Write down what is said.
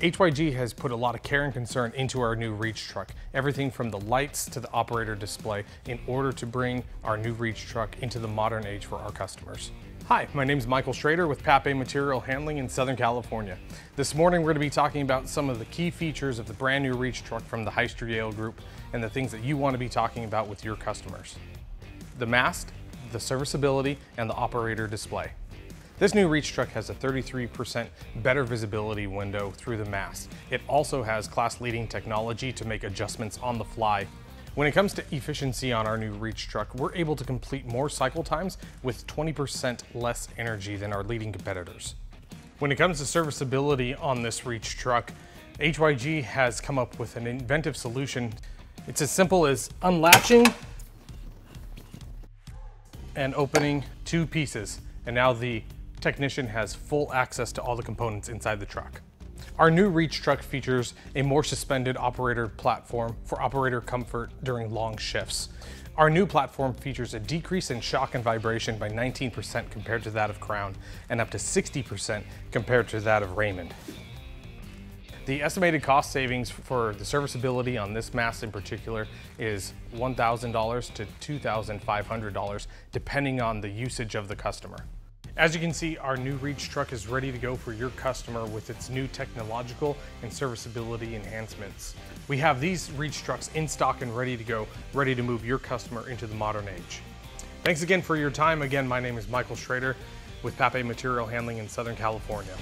HYG has put a lot of care and concern into our new Reach truck, everything from the lights to the operator display in order to bring our new Reach truck into the modern age for our customers. Hi, my name is Michael Schrader with Pape Material Handling in Southern California. This morning we're going to be talking about some of the key features of the brand new Reach truck from the Hyster-Yale Group and the things that you want to be talking about with your customers. The mast, the serviceability, and the operator display. This new Reach truck has a 33% better visibility window through the mast. It also has class-leading technology to make adjustments on the fly. When it comes to efficiency on our new Reach truck, we're able to complete more cycle times with 20% less energy than our leading competitors. When it comes to serviceability on this Reach truck, HYG has come up with an inventive solution. It's as simple as unlatching and opening two pieces. And now the technician has full access to all the components inside the truck. Our new Reach truck features a more suspended operator platform for operator comfort during long shifts. Our new platform features a decrease in shock and vibration by 19% compared to that of Crown and up to 60% compared to that of Raymond. The estimated cost savings for the serviceability on this mast in particular is $1,000 to $2,500 depending on the usage of the customer. As you can see, our new Reach truck is ready to go for your customer with its new technological and serviceability enhancements. We have these Reach trucks in stock and ready to go, ready to move your customer into the modern age. Thanks again for your time. Again, my name is Michael Schrader with Pape Material Handling in Southern California.